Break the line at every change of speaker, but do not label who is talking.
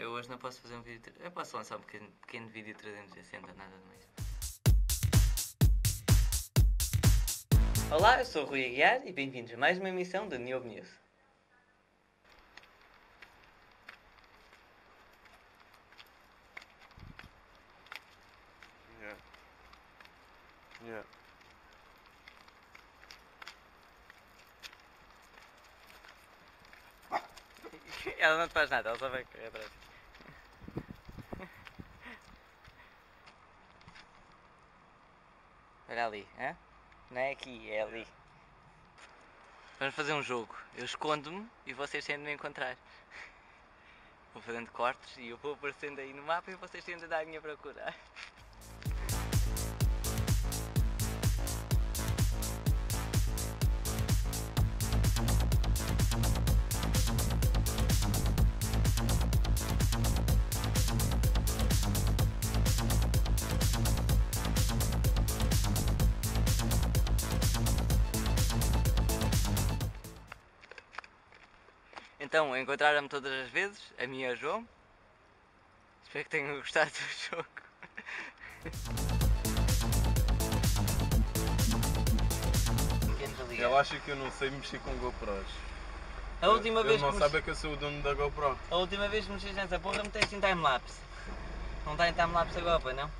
hoje não posso fazer um vídeo. Eu posso lançar um pequeno, pequeno vídeo 360, nada mais. Olá, eu sou o Rui Aguiar e bem-vindos a mais uma emissão da Niob News.
Yeah. Yeah.
ela não te faz nada, ela só vai correr atrás. Olha ali? Não é aqui, é ali. Vamos fazer um jogo. Eu escondo-me e vocês têm de me encontrar. Vou fazendo cortes e eu vou aparecendo aí no mapa e vocês têm de dar a minha procura. Então, encontraram-me todas as vezes, a mim e a João. Espero que tenham gostado do jogo.
Ele acha que eu não sei mexer com GoPros.
A última
Ele
vez
não
que
sabe
mex-
é que eu sou o dono da GoPro.
A última vez que mexeste nessa porra meteste em timelapse. Não está em timelapse agora, pois não?